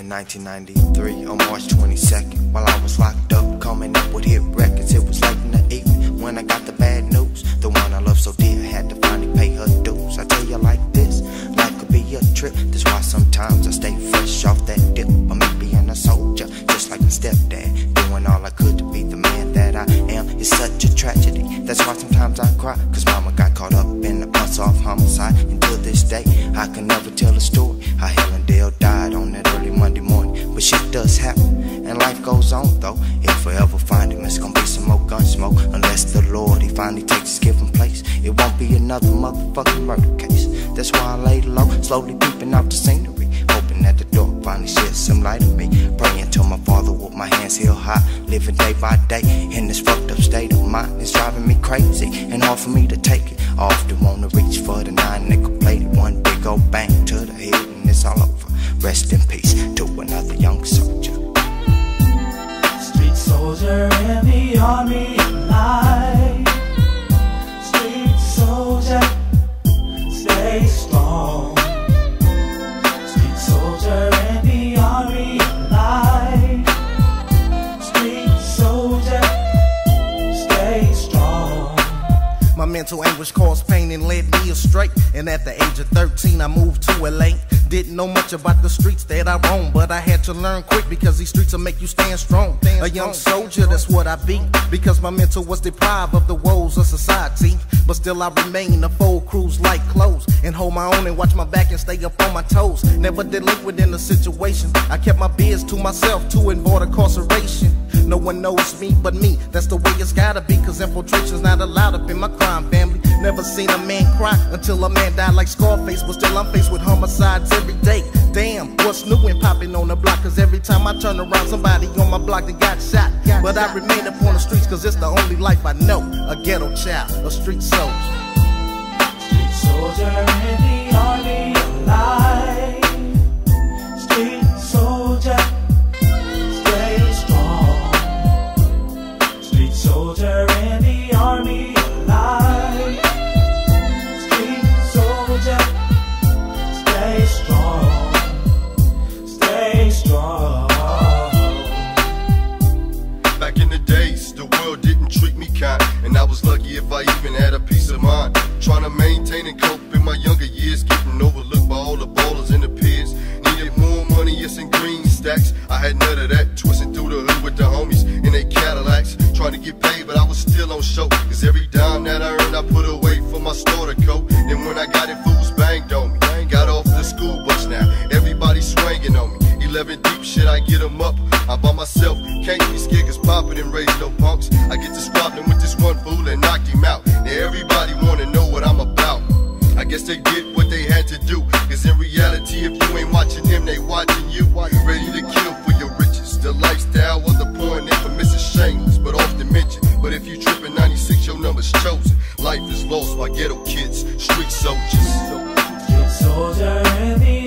In 1993, on March 22nd, while I was locked up, coming up with hit records, it was late in the evening when I got the bad news. The one I love so dear had to finally pay her dues. I tell you like this, life could be a trip. That's why sometimes I stay fresh off that dip. Or me being a soldier, just like my stepdad, doing all I could to be the man that I am. It's such a tragedy. That's why sometimes I cry, cause mama got caught up Does happen, and life goes on though. If we ever find him, it's gonna be some more gun smoke. Unless the Lord, he finally takes his given place. It won't be another motherfucking murder case. That's why I lay low, slowly peeping out the scenery. Hoping that the door finally sheds some light on me. Praying to my father with my hands held high. Living day by day in this fucked up state of mind. It's driving me crazy and hard for me to take it. I often wanna reach for the nine nickel plated. One big old bang mental anguish caused pain and led me astray. And at the age of 13, I moved to LA. Didn't know much about the streets that I roam, but I had to learn quick because these streets will make you stand strong. A young soldier, that's what I be. Because my mental was deprived of the woes of society. But still, I remain a full cruise like clothes. And hold my own and watch my back and stay up on my toes. Never delinquent in the situation. I kept my biz to myself to avoid incarceration. No one knows me but me. That's the way it's gotta be, cause infiltration's not allowed up in my crime family. Never seen a man cry until a man died like Scarface, but still I'm faced with homicides every day. Damn, what's new and popping on the block? Cause every time I turn around, somebody on my block that got shot. But I remain upon the streets, cause it's the only life I know. A ghetto child, a street soldier. Street soldier in the army of life. Street soldier, stay strong. Street soldier me kind, and I was lucky if I even had a peace of mind. Trying to maintain and cope in my younger years, getting overlooked by all the ballers and the peers. Needed more money, yes, and green stacks. I had none of that, twisting through the hood with the homies in they Cadillacs. Trying to get paid, but I was still on show. Cause every dime that I earned, I put away for my starter coat. Then when I got it, fools banged on me. Got off the school bus now, everybody swinging on me. 11 deep, shit, I get them up. I by myself, can't be scared cause Papa didn't raise no punks. I get to squabbling with this one fool and knocked him out. Now everybody wanna know what I'm about. I guess they get what they had to do. Cause in reality, if you ain't watching him, they watching you. Why you ready to kill for your riches? The lifestyle of the poor and infamous is shameless, but often mentioned. But if you trippin' 96, your number's chosen. Life is lost by ghetto kids, street soldiers. Soldier in the